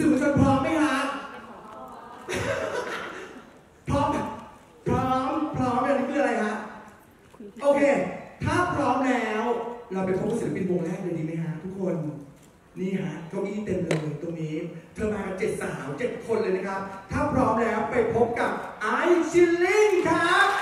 สื่อมวลชนพร้อมไหมฮะพร้อมพร้อมพร้อมอันนี้คืออะไรฮะโอเค ถ้าพร้อมแล้ว เราไปพบกับศิลปินวงแรกเลยดีไหมฮะทุกคนนี่ฮะเก้าอี้เต็มเลยตรงนี้ เธอมากันเจ็ดสาวเจ็ดคนเลยนะครับ ถ้าพร้อมแล้วไปพบกับไอชิลลิงครับ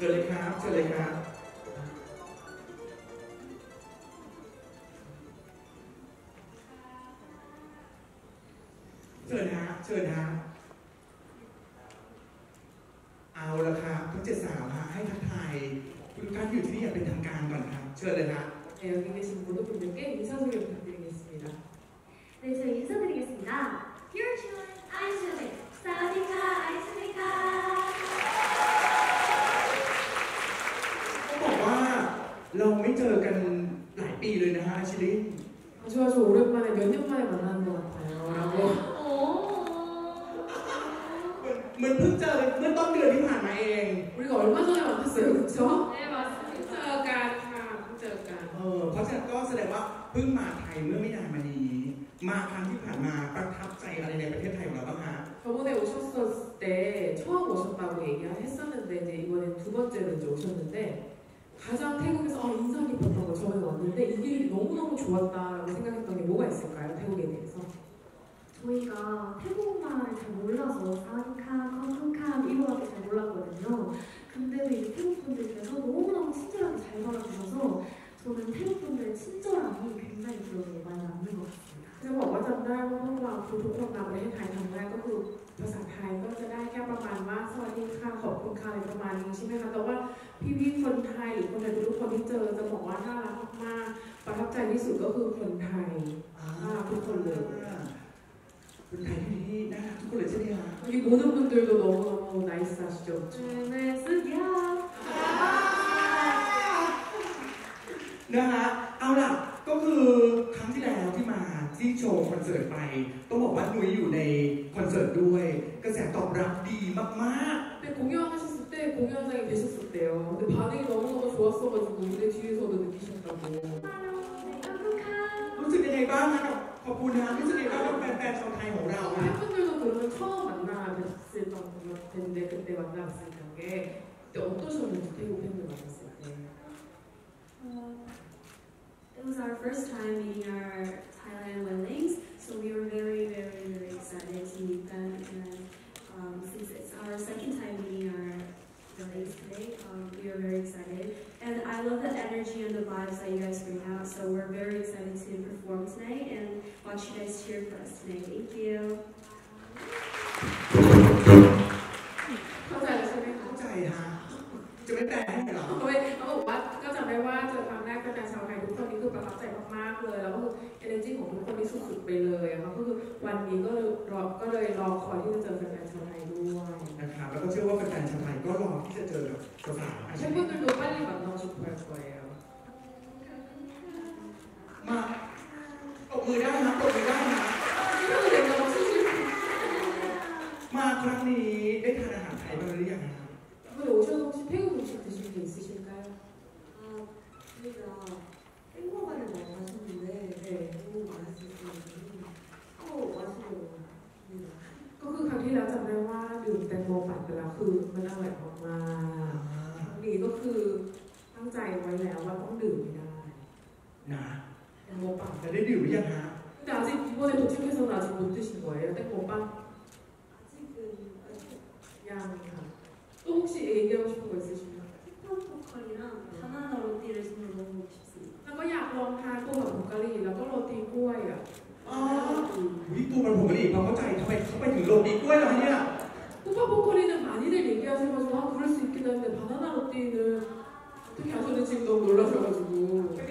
ชิญเลยครับเชิญเลยครับ เชิญฮะเชิญฮะเอาละครับทั้งเจ็ดสาวฮะให้ทักทายคุณทุกท่านที่อยู่ที่นี่อย่างเป็นทางการก่อนครับ ชิญเลยฮะ 네, 여기 계신 모든 분들께 인사소개 부탁드리겠습니다. เราไม่เจอกันหลายปีเลยนะฮะอาชิลิ 아주 아주 오랜만에 몇 년 만에 만나는 것 같아요. 라고 오 เหมือนเหมือนเพิ่งเจอเมื่อต้นเดือนที่ผ่านมาเอง 우리가 얼마 전에 만났어요, 그렇죠? 네 맞습니다. 흑자간, 흑자간. เออเพราะฉะนั้นก็แสดงว่าเพิ่งมาไทยเมื่อไม่นานมานี้ มาครั้งที่ผ่านมาประทับใจอะไรในประเทศไทยของเราบ้างฮะ 저번에 오셨을 때 처음 오셨다고 얘기를 했었는데 이제 이번엔 두 번째로 이제 오셨는데 가장 태국에서 아, 인상 깊었던 거 저번에 왔는데 이 길이 너무너무 좋았다라고 생각했던 게 뭐가 있을까요? 태국에 대해서? 저희가 태국말 잘 몰라서 사와디카, 컴컴카 이거밖에 잘 몰랐거든요. 근데도 이 태국 분들께서 너무너무 친절하게 잘 받아주셔서 저는 태국 분들의 친절함이 굉장히 기억에 많이 남는 것 같습니다. จะบอกว่าจำได้ว่าพวกเราทุกๆคนมาประเทศไทยครั้งแรกก็คือภาษาไทยก็จะได้แค่ประมาณว่าสวัสดีค่ะขอบคุณค่ะอะไรประมาณนี้ใช่ไหมคะแต่ว่าพี่ๆคนไทยหรือคนไทยทุกๆคนที่เจอจะบอกว่าน่ารักมากๆประทับใจที่สุดก็คือคนไทย อ่า น่ารักทุกคนเลย คนไทยที่นี่น่ารักทุกคนเลยใช่ไหมฮะ 여기 모든 분들도 너무너무 나이스하시죠? 그렇죠? 네, 쓰야. นะฮะ เอาล่ะ ก็คือครั้งที่แล้วที่มา ที่โชว์คอนเสิร์ตไป ต้องบอกว่านุ้ยอยู่ในคอนเสิร์ตด้วย กระแสตอบรับดีมาก 근데 공연하셨을 때 공연장에 계셨었대요. 근데 반응이 너무너무 좋았어가지고 무대 뒤에서도 느끼셨다고. 네, 컴컴카. ๆ รู้สึกยังไงบ้างนะกับขอบคุณนะรู้สึกยังไงบ้างกับแฟนๆชาวไทยของเราฮะ 팬분들도 그러면 처음 만나 뵀을 텐데 그때 만나봤을 때 그때 어떠셨는지 태국 팬들 만났을 때 Uh, it was our first time meeting our Thailand Wellings, so we were very, very, very excited to meet them. And um, since it's our second time meeting our Wellings today, um, we are very excited. And I love the energy and the vibes that you guys bring out, so we're very excited to perform tonight and watch you guys cheer for us tonight. Thank you. เข้าใจแล้วใช่ไหมคะ เข้าใจฮะ จะไม่แปลให้เหรอ เขาเขาบอกว่าก็จำได้ว่าเจอครั้ง แฟนชาวไทยทุกคนนี้คือประทับใจมากๆเลย แล้วก็คือ energy ของทุกคนนี่สุดๆไปเลยครับก็คือวันนี้ก็รอก็เลยรอคอยที่จะเจอแฟนชาวไทยด้วยนะครับแล้วก็เชื่อว่าแฟนชาวไทยก็รอที่จะเจอกับสาวๆใช่ไหมคุณดูป้าลีแบบน้องชุดแปลกๆมาตบมือได้ งโมปั่น แต่ได้ดื่มหรือยังฮะ 근데 아직 이번에 도착해서는 아직 못 드신 거예요? 땡모빵? 아직은 아직 양. 또 혹시 얘기하고 싶은 거 있으신가요? 힙합 보컬이랑 바나나 로띠를 정말 먹어보고 싶습니다. แล้วก็อยากลองทานพวกแบบผงกะหรี่แล้วก็โรตีกล้วยอ่ะ อ๋อวิตัวมันผมกะหรี่ความเข้าใจทำไมเขาไปถึงโรตีกล้วยล่ะเนี่ย 호박 보컬이는 많이들 얘기하셔가지고 아 그럴 수 있긴 한데 바나나 로띠는 어떻게 하셨는지 지금 너무 놀라셔가지고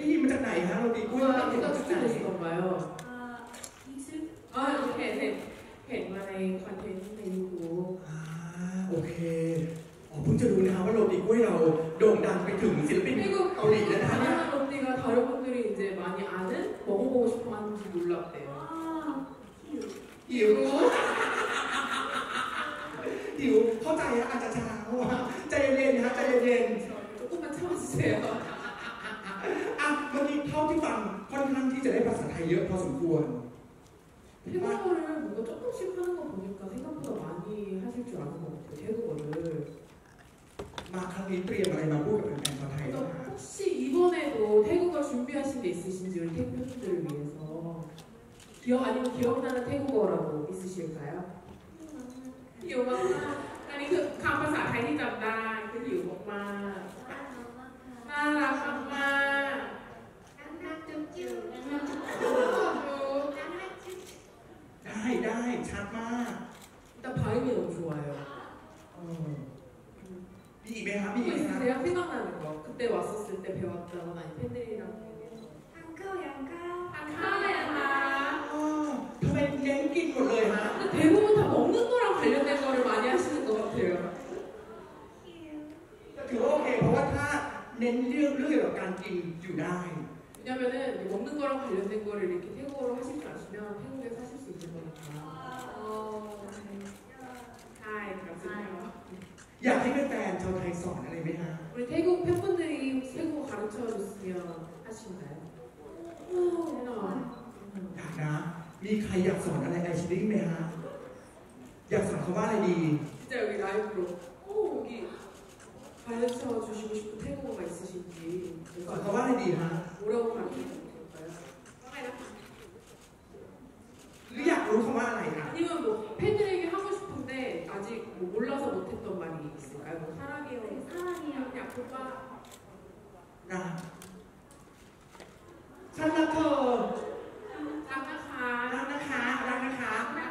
ไปได้ยินมาจากไหนฮะโรตีกล้วย 누가 ได้ยิน 누가 มาจากไหน 추천해주던가요? 아, อ๋อเห็นเห็นเห็นมาในคอนเทนต์ใน YouTube อ่าโอเคอ๋อเพิ่งจะรู้นะคะว่าโรตีกล้วยเราโด่งดังไปถึงศิลปิน 그리고 เกาหลีแล้วนะคะเนี่ย 바나나 롯데가 다른 분들이 이제 많이 아는 먹어보고 싶어 하는지 몰랐대요. 아, 휴. หิวหิวเข้าใจนะอาจจะช้าว่าใจเย็นๆนะใจเย็น 조금만 참아주세요. ๆอ่ะเมื่อกี้เท่าที่ฟังค่อนข้างที่จะได้ภาษาไทยเยอะพอสมควร 태국어를 뭔가 조금씩 하는 거 보니까 생각보다 많이 하실 줄 아는 것 같아요. 태국어를. มาครั้งนี้เตรียมอะไรมาพูดกับแฟนๆชาวไทยบ้าง 그래서 คะ 혹시 이번에도 태국어 준비하신 게 있으신지 우리 태국 팬분들을 위해서 기억 아니면 기억나는 태국어라고 있으실까요? 기억 막 아니 그ภาษาไทยที่จำได้คือหิวมากๆน่ารักมากๆ ได้ได้ชัดมาก 일단 발음이 너무 좋아요. เออมีอีกไหมคะมี 또 อีกไหมคะ 있으세요? 생각나는 거. 그때 왔었을 때 배웠다거나 아니 팬들이랑 얘기해서. 아카야나. อ๋อทำไมเน้นกินหมดเลยฮะ 근데 대부분 다 먹는 거랑 관련된 거를 많이 하시는 것 같아요. ถือว่าโอเค เพราะว่าถ้าเน้นเรื่องเรื่องเกี่ยวกับการกินอยู่ได้ 왜냐면은 먹는 거랑 관련된 거를 이렇게 태국어로 하실 줄 아시면 태국에 사실 수 있는 거니까. 하이, 반갑습니다. อยากให้แฟนๆชาวไทยสอนอะไรไหมฮะ 우리 태국 팬분들이 태국어 가르쳐 줬으면 하시나요? 오, 대박. อยากนะ มีใครอยากสอนอะไรไอชิลิ่งไหมฮะ อยากสอนเขาว่าอะไรดี 진짜 여기 라이브로 오 여기 가르쳐 주시고 싶은 태국어가 있으신지 สอนเขาว่าอะไรดีฮะ 뭐라고 가르쳐 주면 될까요? หรืออยากรู้คำว่าอะไรคะ 아니면 뭐 팬들에게 하고 싶은데 아직 뭐 몰라서 못했던 말이 있을까요? 뭐 사랑해요 사랑해요. 그냥 오빠 นะฉันรักเธอ 사랑하 รักนะคะ รักนะคะ 사랑하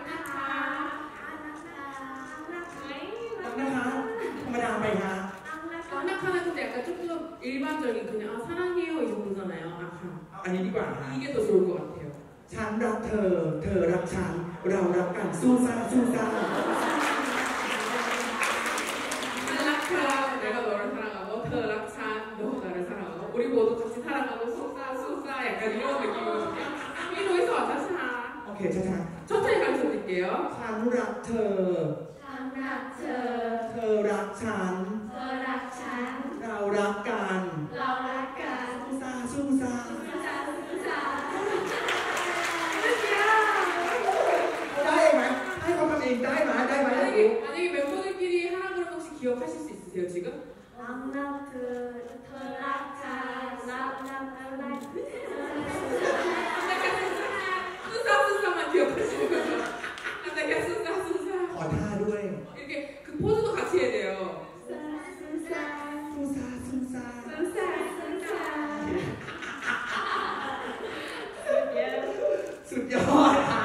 รักนะคะ ธรรมดาไปฮะ 사랑하는 근데 약간 조금 일반적인 그냥 아, 사랑해요 이 정 도잖아요 아하 เอาอันนี้ดีกว่าฮะ 이게 더 좋을 것 같아요 ฉันรักเธอ เธอรักฉัน เรารักกันสู้ซ่าสู้ซ่า 사랑하 내가 너를 사랑하고 더 락찬 너가 나를 사랑하고 우리 모두 같이 사랑하고 쏘싸 쏘싸 약간 이런 느낌이거든요 이로에서 와사샤 โอเคช้า 천천히 가르쳐 드릴게요 ๆฉันรักเธอ 기억하실 수 있으세요 지금? 쏘싸 쏘싸만 기억하시는 거죠? 남자가 쏘싸 쏘싸 ขอท่าด้วย 이렇게 그 포즈도 같이 해야 돼요 สู้ซ่าสู้ซ่าสุดยอดค่ะ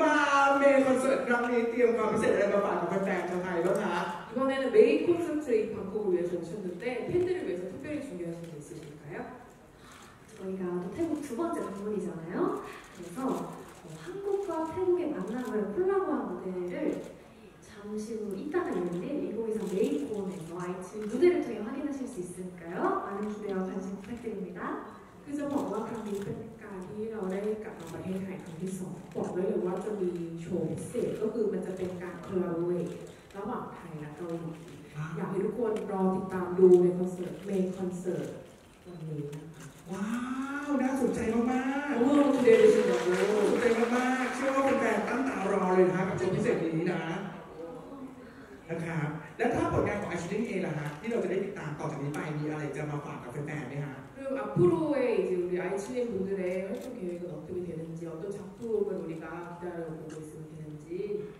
มาเมย์คอนเสิร์ตครั้งนี้เตรียมความพิเศษอะไรมาฝาก 이번에는 메인 콘서트 이 방콕을 위해서 오셨는데 팬들을 위해서 특별히 준비하신 게 있으실까요? 저희가 또 태국 두 번째 방문이잖아요. 그래서 어, 한국과 태국의 만남을 콜라보한 무대를 잠시 후 이따가 열릴 2023 메이콘에서 아이튠 무대를 통해 확인하실 수 있으니까요. 많은 기대와 관심 부탁드립니다. คือจะบอกว่าครั้งนี้เป็นการที่เราได้กลับมาประเทศไทยครั้งที่สองบอกได้เลยว่าจะมีโชว์พิเศษก็คือมันจะเป็นการคอลลาบอเ รทระหว่างไทยและเกาหลีอยากให้ทุกคนรอติดตามดูในคอนเสิร์ตเมนคอนเสิร์ตวันนี้นะคะ ว้าว น่าสนใจมาก 너무너무 ๆ 기대되신다고 สนใจมากๆ เชื่อว่าแฟนๆตั้งตารอเลยนะครับกับโชว์พิเศษนี้นะ นะครับ แล้วถ้าผลงานของไอชิลิ่งเองล่ะฮะ ที่เราจะได้ติดตามต่อจากนี้ไป มีอะไรจะมาฝากกับแฟนๆไหมฮะ 그리고 앞으로의 이제 우리 아이치네 분들의 활동 계획은 어떻게 되는지 어떤 작품을 우리가 기다려보고 있으면 되는지 아,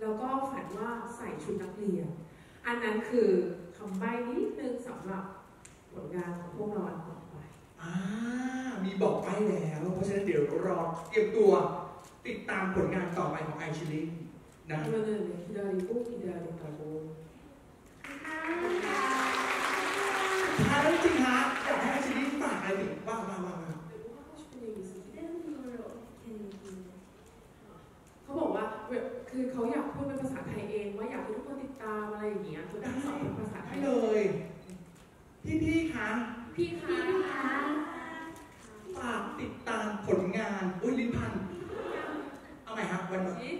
แล้วก็ฝันว่าใส่ชุดนักเรียน อันนั้นคือคำใบ้นิดนึงสำหรับผลงานของพวกเราอันต่อไป อ่ามีบอกไปแล้ว เพราะฉะนั้นเดี๋ยวรอเตรียมตัวติดตามผลงานต่อไปของไอชิลิงนะ 그러면은 네, 기다리고 기다린다고 คือเขาอยากพูดเป็นภาษาไทยเองว่าอยากให้ทุกคนติดตามอะไรอย่างเงี้ยคือต้องสอนเป็นภาษาไทให้ยเลย พี่ๆคะพี่คะฝากติดตามผลงาน อุ้ยลิ้นพัน เอาใหม่ครับวันนี้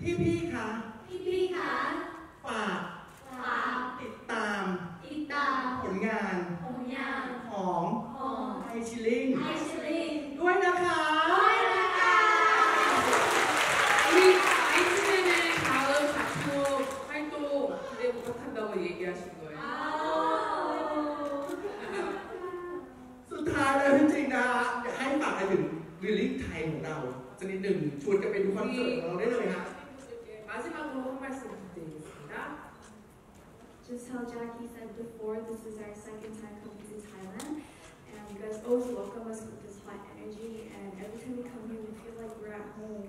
จิพี่ๆคะ ถึงวิลลิ่งไทยของเราสักนิดหนึ่งชวนกันไปดูคอนเสิร์ตของเราได้เลยฮะ 마지막으로 한 말씀 부탁드리겠습니다. Just how Jackie said before, this is our second time coming to Thailand, and you guys always welcome us with this hot energy. And every time we come here, we feel like we're at home.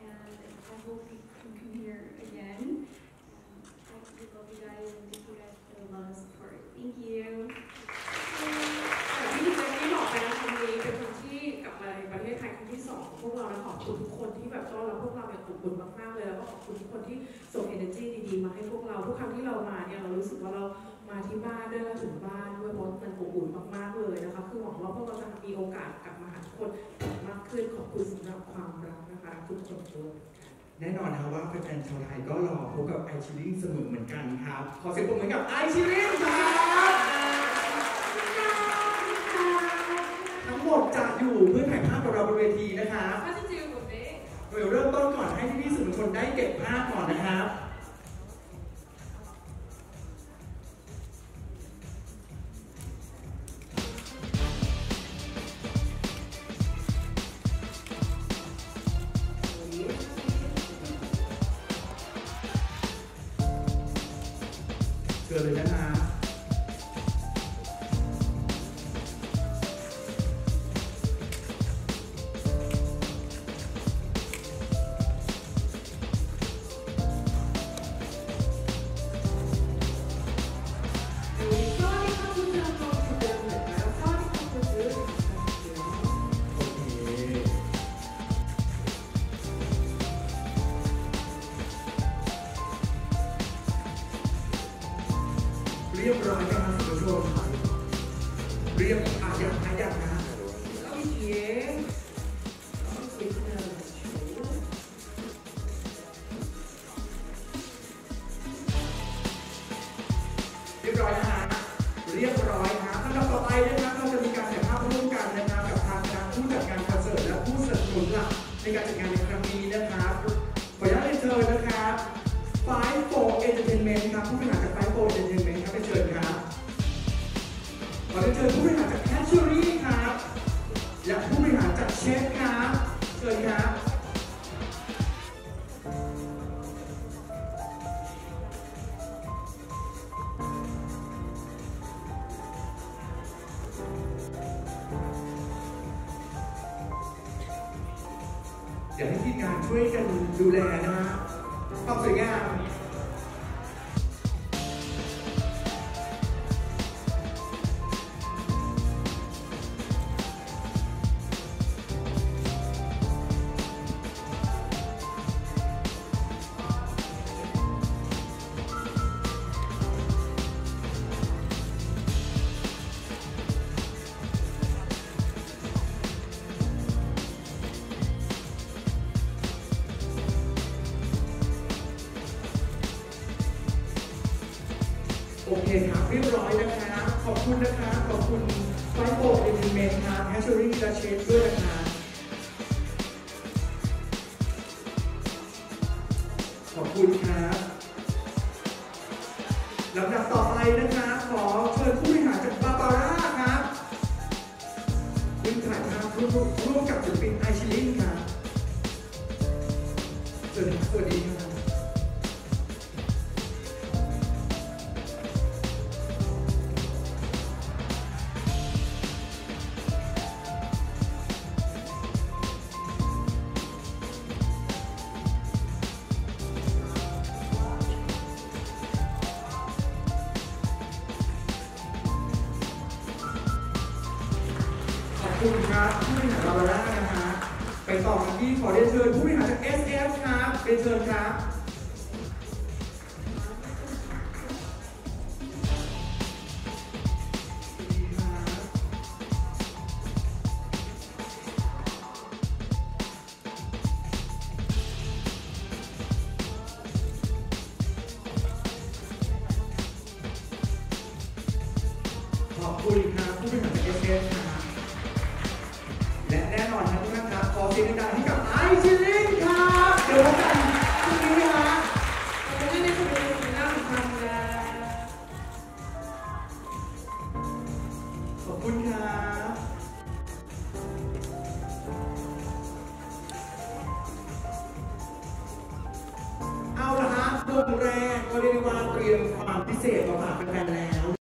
And I hope we can come here again. And I we love you guys, and thank you guys for the love and support. Thank you. สองของพวกเราและขอบคุณทุกคนที่แบบต้อนรับพวกเราอย่างอบอุ่นมากๆเลยแล้วก็ขอบคุณทุกคนที่ส่ง energy ดีๆ มาให้พวกเราทุกครั้งที่เรามาเนี่ยเรารู้สึกว่าเรามาที่บ้านด้วยแล้วถึงบ้านด้วยเพราะมันอบอุ่นมากๆเลยนะคะคือหวังว่าพวกเราจะมีโอกาสกลับมาหาทุกคนมากขึ้นขอบคุณสำหรับความรักนะคะทุกคนด้วยแน่นอนนะครับว่าแฟนๆชาวไทยก็รอพบกับไอชิลิ่งเสมอเหมือนกันครับ ขอเสียงปรบมือกับไอชิลิ่งครับ หมดจะอยู่เพื่อถ่ายภาพกับเราบนเวทีนะครับ 사진 찍을 건데 โดยเริ่มต้นก่อนให้พี่ๆสื่อมวลชนได้เก็บภาพก่อนนะครับ เรียบร้อยครับอันดับต่อไปนะครับเราจะมีการถ่ายภาพร่วมกันนะครับกับทางการผู้จัดงานคอนเสิร์ตและผู้สนับสนุนหลักในการจัดงาน การช่วยกันดูแลนะฮะความสวยงาม เรียบร้อยนะครับขอบคุณนะครับขอบคุณไฟโบเอนเตอร์เมนครับแฮชเชอรี่และเชฟด้วยนะครับขอบคุณครับลำดับต่อไปนะครับขอเชิญผู้บริหารจากบาบาร่าครับขึ้นถ่ายภาพร่วมร่วมกับศิลปินไอชิลินครับสวัสดีสวัสดีครับ คุณครับผู้บริหารลาบาร่านะฮะไปต่อกันที่ขอเรียนเชิญผู้บริหารจาก SF ครับเรียนเชิญครับขอบคุณครับผู้บริหารจาก SF ครับ แน่นอนครับทุกท่านครับขอเสียงดังให้กับไอชิลลิงครับเดี๋ยวผมจะ